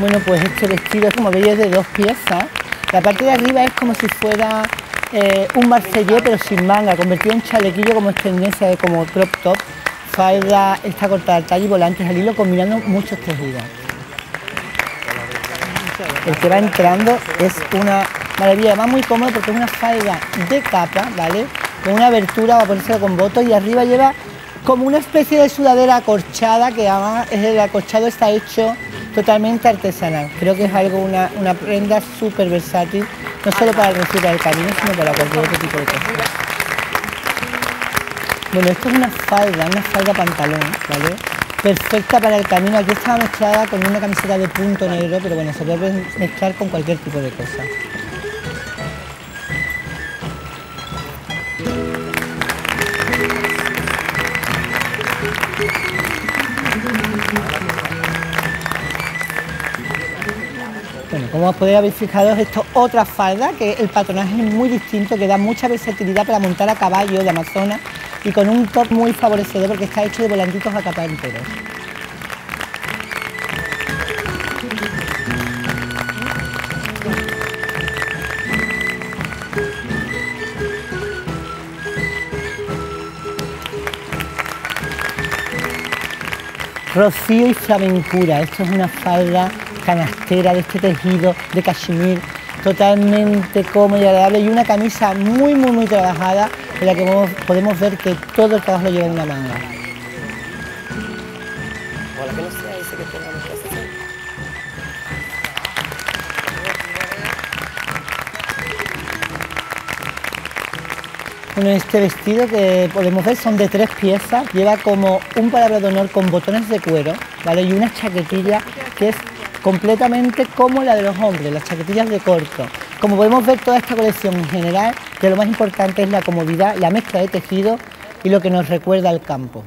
Bueno, pues este vestido, como veis, es de dos piezas. La parte de arriba es como si fuera eh, un marcellé, pero sin manga, convertido en chalequillo como es tendencia, como crop top. Falda está cortada al talle y volantes al hilo, combinando muchos tejidos. El que va entrando es una maravilla, además muy cómodo porque es una falda de capa, ¿vale? Con una abertura, va a ponerse con votos y arriba lleva como una especie de sudadera acorchada, que además el acorchado está hecho totalmente artesanal. Creo que es algo, una, una prenda súper versátil, no solo para el recibir del camino, sino para cualquier otro tipo de cosas. Bueno, esto es una falda, una falda pantalón, ¿vale? Perfecta para el camino. Aquí estaba mezclada con una camiseta de punto negro, pero bueno, se puede mezclar con cualquier tipo de cosa. Bueno, como podéis haber fijado, esto es otra falda, que el patronaje es muy distinto, que da mucha versatilidad para montar a caballo de Amazonas y con un top muy favorecedor porque está hecho de volantitos a capa enteros. Rocío y flamencura, esto es una falda canastera de este tejido de cachemir, totalmente cómodo y agradable y una camisa muy muy muy trabajada en la que podemos ver que todo el trabajo lo lleva en una manga. Bueno, este vestido que podemos ver son de tres piezas, lleva como un palabra de honor con botones de cuero, ¿vale? Y una chaquetilla que es completamente como la de los hombres, las chaquetillas de corto. Como podemos ver toda esta colección en general, que lo más importante es la comodidad, la mezcla de tejido y lo que nos recuerda al campo.